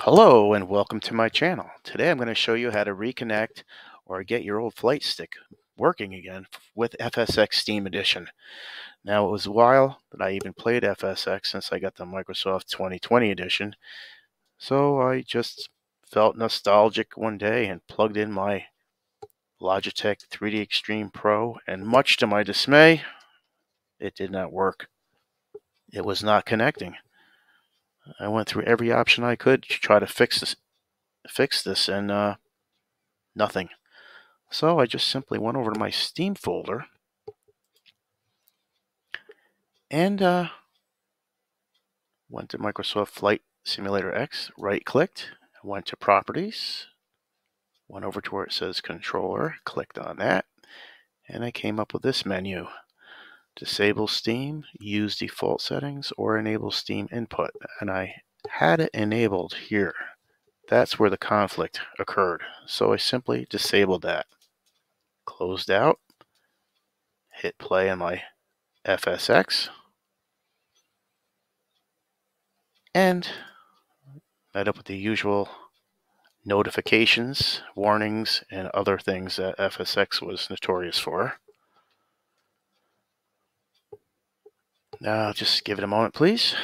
Hello and welcome to my channel. Today I'm going to show you how to reconnect or get your old flight stick working again with FSX Steam Edition. Now it was a while that I even played FSX since I got the Microsoft 2020 edition. So I just felt nostalgic one day and plugged in my Logitech 3D Extreme Pro and much to my dismay, it did not work. It was not connecting. I went through every option I could to try to fix this, fix this, and uh, nothing. So I just simply went over to my Steam folder and uh, went to Microsoft Flight Simulator X, right clicked, went to Properties, went over to where it says Controller, clicked on that, and I came up with this menu. Disable Steam, use default settings, or enable Steam input. And I had it enabled here. That's where the conflict occurred. So I simply disabled that. Closed out, hit play on my FSX, and met up with the usual notifications, warnings, and other things that FSX was notorious for. Now, just give it a moment, please.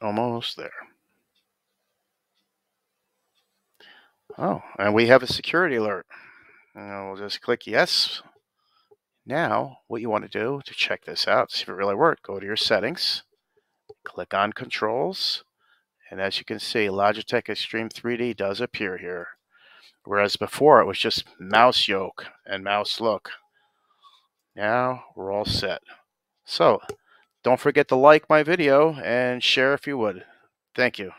Almost there. Oh, and we have a security alert. And we'll just click yes. Now, what you want to do to check this out, see if it really worked, go to your settings, click on controls, and as you can see, Logitech Extreme 3D does appear here. Whereas before it was just mouse yoke and mouse look. Now we're all set. So don't forget to like my video and share if you would. Thank you.